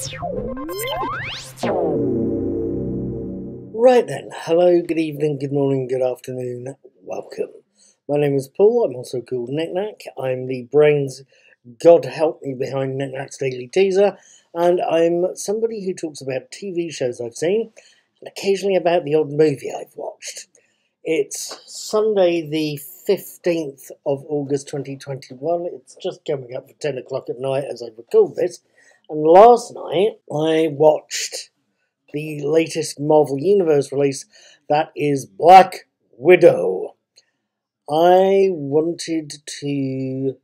Right then, hello, good evening, good morning, good afternoon, welcome. My name is Paul, I'm also called Nik Nak. I'm the brains, God help me, behind Nik Nak's Daily Teaser, and I'm somebody who talks about TV shows I've seen, and occasionally about the odd movie I've watched. It's Sunday, the 15th of August 2021. It's just coming up for 10 o'clock at night as I record this. And last night I watched the latest Marvel Universe release that is Black Widow. I wanted to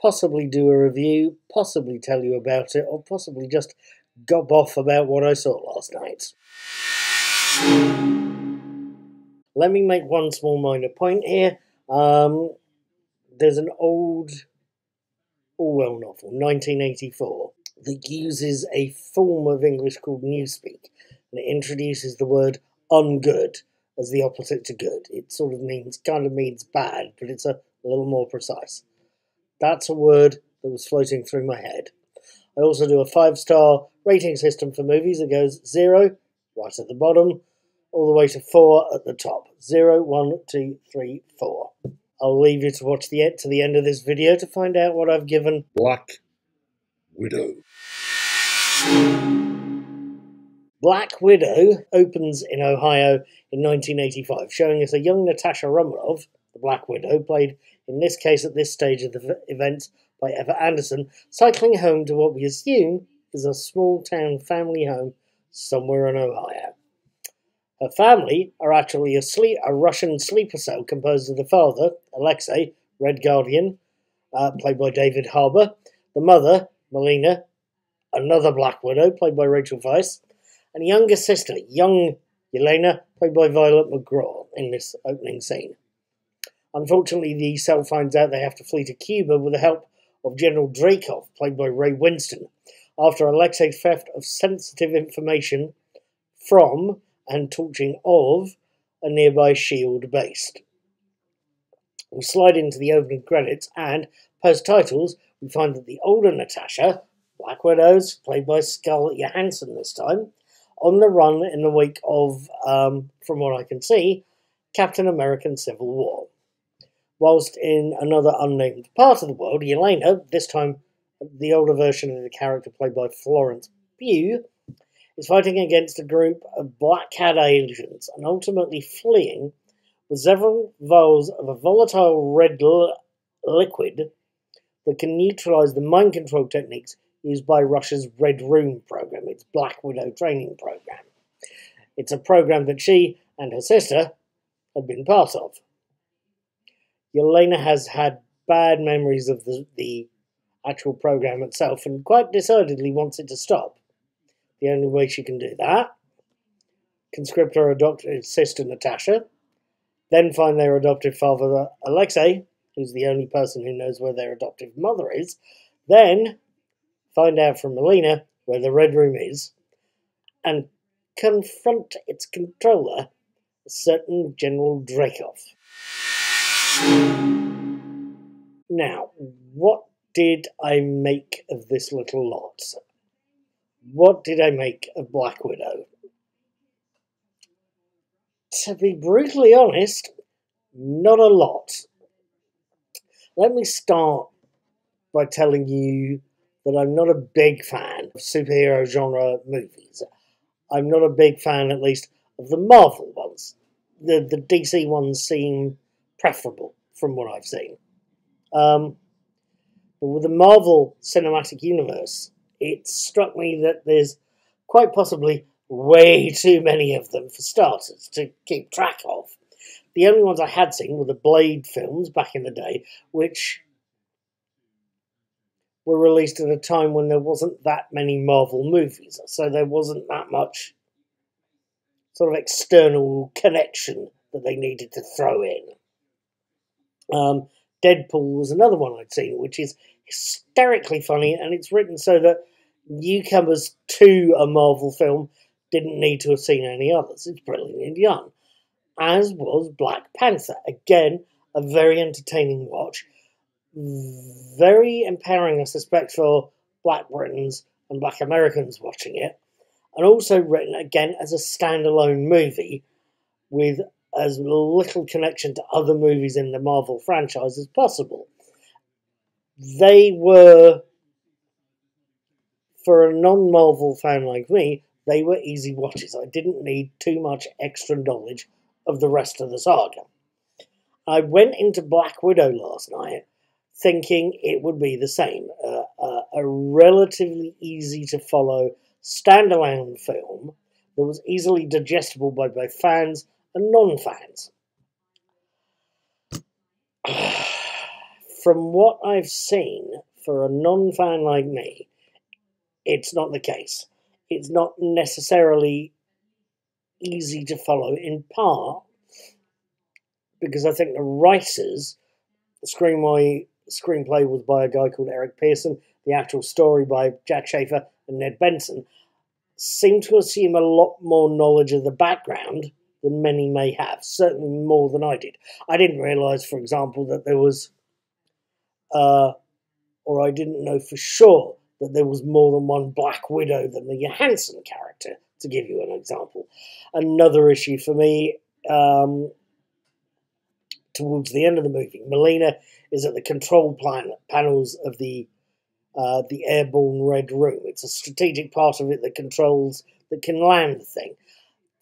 possibly do a review, possibly tell you about it, or possibly just gob off about what I saw last night. Let me make one small minor point here. Um, there's an old Orwell novel, 1984, that uses a form of English called Newspeak, and it introduces the word ungood as the opposite to good. It sort of means, kind of means bad, but it's a, little more precise. That's a word that was floating through my head. I also do a five star rating system for movies that goes zero, right at the bottom, all the way to four at the top. Zero, one, two, three, four. I'll leave you to watch the to the end of this video to find out what I've given Black Widow. Black Widow opens in Ohio in 1985, showing us a young Natasha Romanoff, the Black Widow, played in this case at this stage of the event by Ever Anderson, cycling home to what we assume is a small town family home somewhere in Ohio. Her family are actually a, sleep, a Russian sleeper cell composed of the father, Alexei, Red Guardian, uh, played by David Harbour, the mother, Melina, another Black Widow, played by Rachel Weisz, and a younger sister, young Yelena, played by Violet McGraw, in this opening scene. Unfortunately, the cell finds out they have to flee to Cuba with the help of General Dreykov, played by Ray Winstone, after Alexei's theft of sensitive information from and torching of a nearby SHIELD base. We slide into the opening credits and, post titles, we find that the older Natasha, Black Widows, played by Scarlett Johansson this time, on the run in the wake of, um, from what I can see, Captain American Civil War. Whilst in another unnamed part of the world, Yelena, this time the older version of the character played by Florence Pugh, is fighting against a group of black cat agents and ultimately fleeing with several vials of a volatile red liquid that can neutralize the mind control techniques used by Russia's Red Room program, its Black Widow training program. It's a program that she and her sister had been part of. Yelena has had bad memories of the, the actual program itself and quite decidedly wants it to stop. The only way she can do that, conscript her adopted sister Natasha, then find their adoptive father Alexei, who's the only person who knows where their adoptive mother is, then find out from Melina where the Red Room is, and confront its controller, a certain General Dreykov. Now, what did I make of this little lot? What did I make of Black Widow? To be brutally honest, not a lot. Let me start by telling you that I'm not a big fan of superhero genre movies. I'm not a big fan, at least, of the Marvel ones. The, the DC ones seem preferable from what I've seen. Um, but with the Marvel Cinematic Universe, it struck me that there's quite possibly way too many of them for starters to keep track of. The only ones I had seen were the Blade films back in the day, which were released at a time when there wasn't that many Marvel movies, so there wasn't that much sort of external connection that they needed to throw in. Um, Deadpool was another one I'd seen, which is hysterically funny, and it's written so that newcomers to a Marvel film didn't need to have seen any others. It's brilliantly done. As was Black Panther. Again, a very entertaining watch. Very empowering, I suspect, for Black Britons and black Americans watching it, and also written again as a standalone movie with as little connection to other movies in the Marvel franchise as possible. They were, for a non Marvel fan like me, they were easy watches. I didn't need too much extra knowledge of the rest of the saga. I went into Black Widow last night thinking it would be the same. Uh, uh, a relatively easy to follow standalone film that was easily digestible by both fans and non fans. From what I've seen, for a non fan like me, it's not the case. It's not necessarily easy to follow, in part because I think the writers, the screenplay, screenplay was by a guy called Eric Pearson, the actual story by Jac Schaeffer and Ned Benson, seem to assume a lot more knowledge of the background than many may have, certainly more than I did. I didn't realise, for example, that there was, uh, or I didn't know for sure that there was more than one Black Widow than the Johansson character, to give you an example. Another issue for me, um, towards the end of the movie, Melina is at the control panels of the uh, the airborne red room. It's a strategic part of it that controls that can land the thing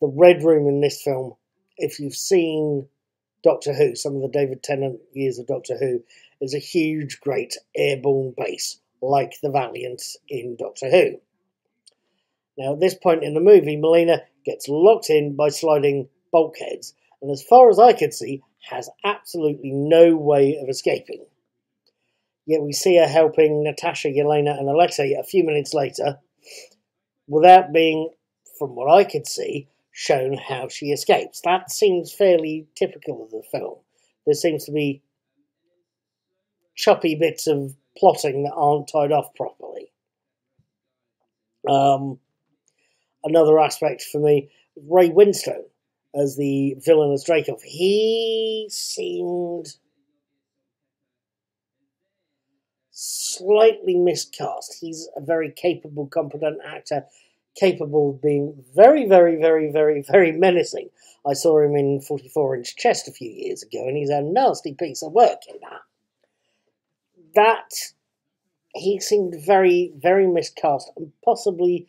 the Red Room in this film, if you've seen Doctor Who, some of the David Tennant years of Doctor Who, is a huge, great airborne base like the Valiant in Doctor Who. Now, at this point in the movie, Melina gets locked in by sliding bulkheads, and as far as I could see, has absolutely no way of escaping. Yet we see her helping Natasha, Yelena, and Alexei a few minutes later, without being, from what I could see, shown how she escapes. That seems fairly typical of the film. There seems to be choppy bits of plotting that aren't tied off properly. Um, another aspect for me, Ray Winstone as the villain as Dreykov. He seemed slightly miscast. He's a very capable, competent actor capable of being very, very, very, very, very menacing. I saw him in 44 inch chest a few years ago, and he's a nasty piece of work in that. That he seemed very, very miscast and possibly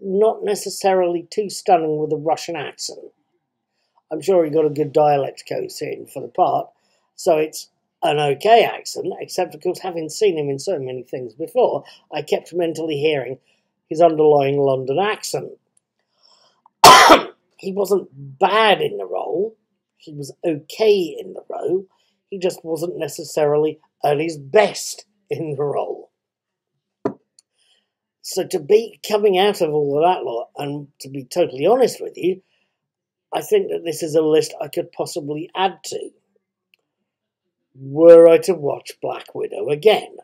not necessarily too stunning with a Russian accent. I'm sure he got a good dialect coach in for the part, so it's an okay accent, except of course having seen him in so many things before, I kept mentally hearing his underlying London accent. he wasn't bad in the role, he was okay in the role, he just wasn't necessarily at his best in the role. So to be coming out of all of that lot, and to be totally honest with you, I think that this is a list I could possibly add to were I to watch Black Widow again.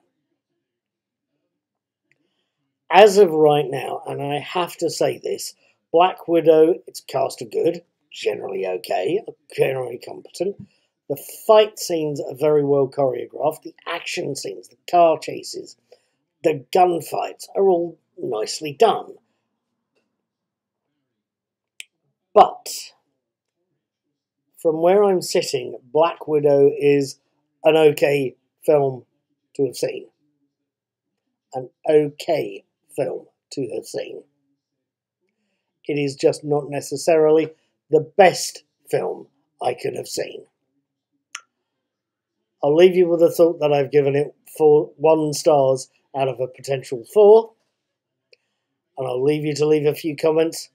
As of right now, and I have to say this, Black Widow, its cast are good, generally okay, generally competent. The fight scenes are very well choreographed. The action scenes, the car chases, the gunfights are all nicely done. But from where I'm sitting, Black Widow is an okay film to have seen. An okay film to have seen. It is just not necessarily the best film I could have seen. I'll leave you with a thought that I've given it four, one stars out of a potential four. And I'll leave you to leave a few comments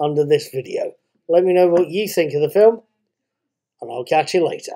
under this video. Let me know what you think of the film, and I'll catch you later.